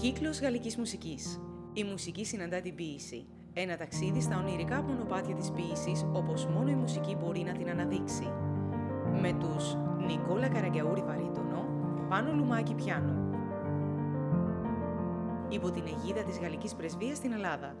Κύκλος γαλλικής μουσικής. Η μουσική συναντά την ποίηση. Ένα ταξίδι στα ονειρικά μονοπάτια της ποίησης, όπως μόνο η μουσική μπορεί να την αναδείξει. Με τους Νικόλα Καραγκιαούρη Βαρύτονο, Πάνο Λουμάκη Πιάνο. Υπό την αιγίδα της Γαλλικής Πρεσβείας στην Ελλάδα.